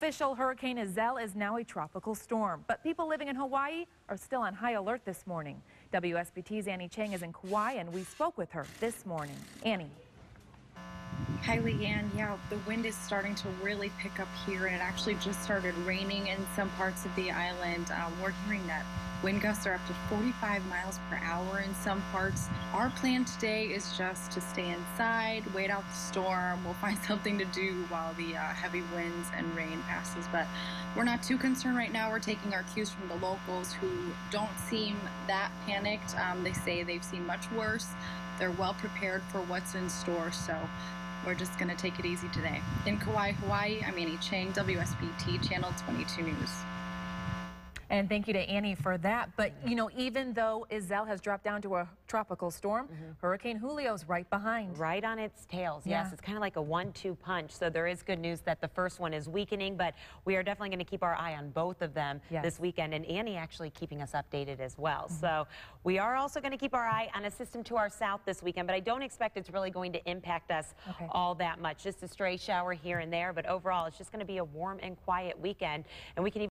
Official Hurricane Iselle is now a tropical storm, but people living in Hawaii are still on high alert this morning. WSBT's Annie Chang is in Kauai, and we spoke with her this morning. Annie. Hi, Leanne. Yeah, the wind is starting to really pick up here, and it actually just started raining in some parts of the island. Um, we're hearing that wind gusts are up to 45 miles per hour in some parts. Our plan today is just to stay inside, wait out the storm. We'll find something to do while the uh, heavy winds and rain passes, but we're not too concerned right now. We're taking our cues from the locals who don't seem that panicked. Um, they say they've seen much worse. They're well prepared for what's in store, so we're just going to take it easy today. In Kauai, Hawaii, I'm Annie Chang, WSBT Channel 22 News. And thank you to Annie for that. But, you know, even though Iselle has dropped down to a tropical storm, mm -hmm. Hurricane Julio's right behind. Right on its tails, yeah. yes. It's kind of like a one-two punch. So there is good news that the first one is weakening, but we are definitely going to keep our eye on both of them yes. this weekend. And Annie actually keeping us updated as well. Mm -hmm. So we are also going to keep our eye on a system to our south this weekend, but I don't expect it's really going to impact us okay. all that much. Just a stray shower here and there, but overall, it's just going to be a warm and quiet weekend. And we can even